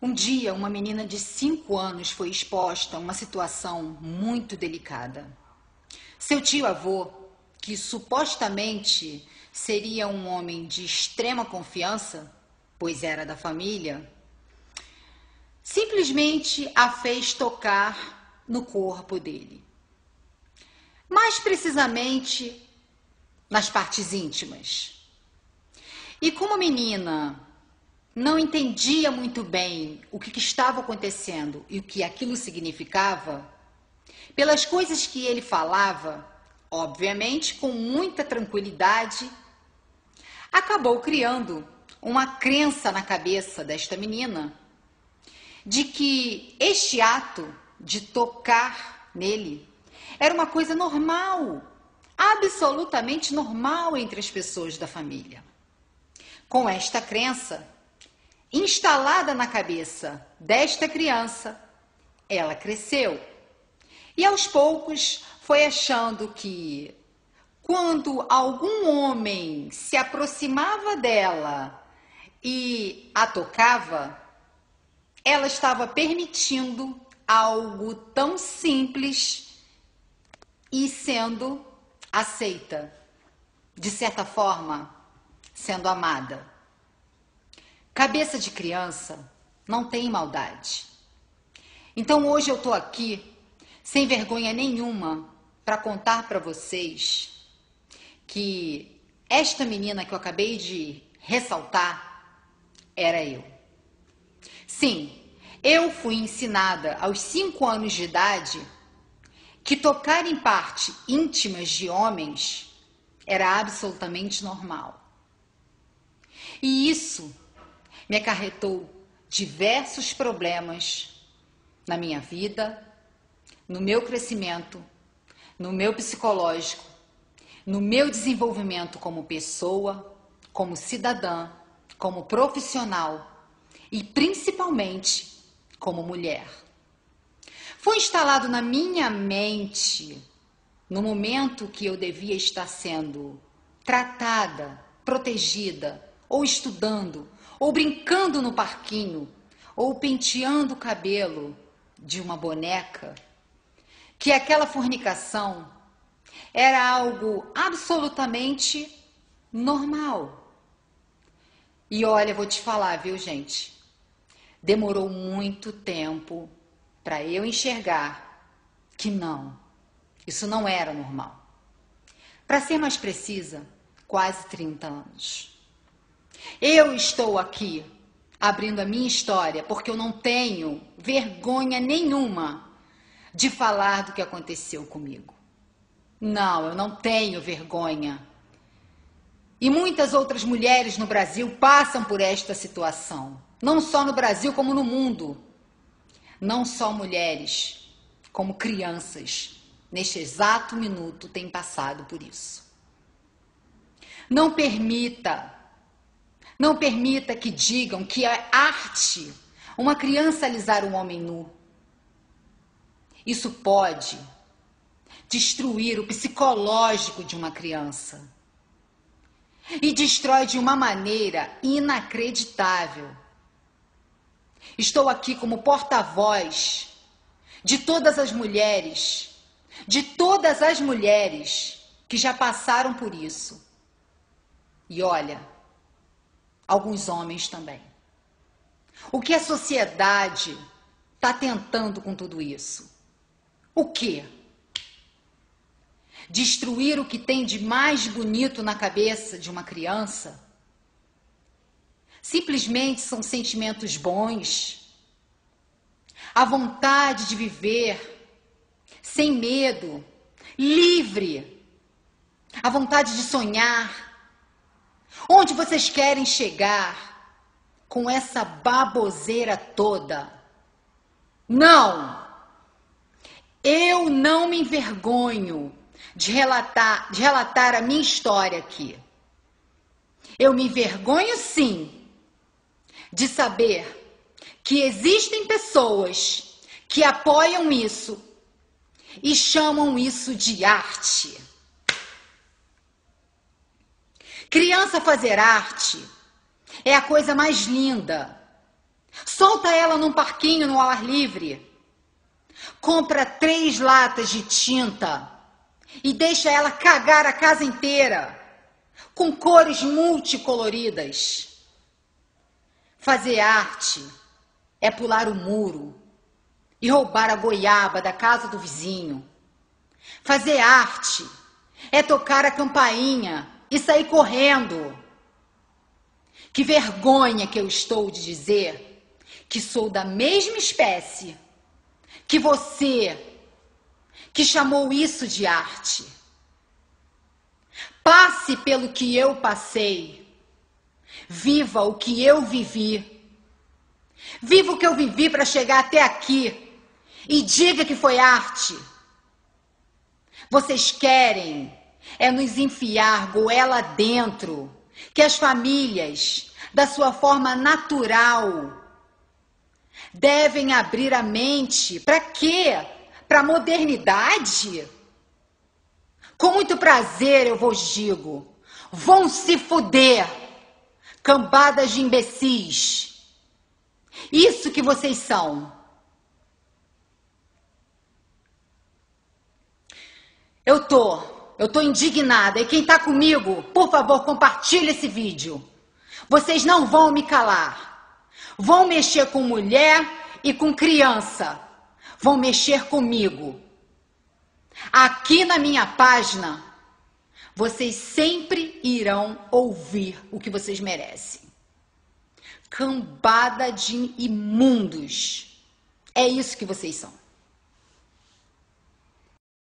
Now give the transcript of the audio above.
Um dia, uma menina de 5 anos foi exposta a uma situação muito delicada. Seu tio-avô, que supostamente seria um homem de extrema confiança, pois era da família, simplesmente a fez tocar no corpo dele. Mais precisamente nas partes íntimas. E como a menina não entendia muito bem o que, que estava acontecendo e o que aquilo significava, pelas coisas que ele falava, obviamente com muita tranquilidade, acabou criando uma crença na cabeça desta menina de que este ato de tocar nele era uma coisa normal, absolutamente normal entre as pessoas da família. Com esta crença instalada na cabeça desta criança, ela cresceu e aos poucos foi achando que quando algum homem se aproximava dela e a tocava, ela estava permitindo algo tão simples e sendo aceita, de certa forma, sendo amada. Cabeça de criança não tem maldade. Então hoje eu estou aqui, sem vergonha nenhuma, para contar para vocês que esta menina que eu acabei de ressaltar era eu. Sim, eu fui ensinada aos cinco anos de idade que tocar em parte íntimas de homens era absolutamente normal. E isso me acarretou diversos problemas na minha vida, no meu crescimento, no meu psicológico, no meu desenvolvimento como pessoa, como cidadã, como profissional e principalmente como mulher. Foi instalado na minha mente, no momento que eu devia estar sendo tratada, protegida, ou estudando, ou brincando no parquinho, ou penteando o cabelo de uma boneca, que aquela fornicação era algo absolutamente normal. E olha, vou te falar, viu, gente? Demorou muito tempo para eu enxergar que não, isso não era normal. Para ser mais precisa, quase 30 anos. Eu estou aqui abrindo a minha história porque eu não tenho vergonha nenhuma de falar do que aconteceu comigo. Não, eu não tenho vergonha. E muitas outras mulheres no Brasil passam por esta situação. Não só no Brasil, como no mundo. Não só mulheres, como crianças, neste exato minuto, têm passado por isso. Não permita não permita que digam que é arte uma criança alisar um homem nu. Isso pode destruir o psicológico de uma criança. E destrói de uma maneira inacreditável. Estou aqui como porta-voz de todas as mulheres, de todas as mulheres que já passaram por isso. E olha, alguns homens também. O que a sociedade está tentando com tudo isso? O quê? Destruir o que tem de mais bonito na cabeça de uma criança? Simplesmente são sentimentos bons, a vontade de viver sem medo, livre, a vontade de sonhar, Onde vocês querem chegar com essa baboseira toda? Não! Eu não me envergonho de relatar, de relatar a minha história aqui. Eu me envergonho sim de saber que existem pessoas que apoiam isso e chamam isso de arte. Criança fazer arte é a coisa mais linda. Solta ela num parquinho no ar livre. Compra três latas de tinta e deixa ela cagar a casa inteira com cores multicoloridas. Fazer arte é pular o muro e roubar a goiaba da casa do vizinho. Fazer arte é tocar a campainha e sair correndo. Que vergonha que eu estou de dizer que sou da mesma espécie que você, que chamou isso de arte. Passe pelo que eu passei. Viva o que eu vivi. Viva o que eu vivi para chegar até aqui. E diga que foi arte. Vocês querem é nos enfiar goela dentro que as famílias, da sua forma natural, devem abrir a mente. Para quê? Para a modernidade? Com muito prazer eu vos digo: vão se fuder, cambadas de imbecis. Isso que vocês são. Eu tô, eu tô indignada. E quem tá comigo, por favor, compartilhe esse vídeo. Vocês não vão me calar. Vão mexer com mulher e com criança. Vão mexer comigo. Aqui na minha página, vocês sempre irão ouvir o que vocês merecem. Cambada de imundos. É isso que vocês são.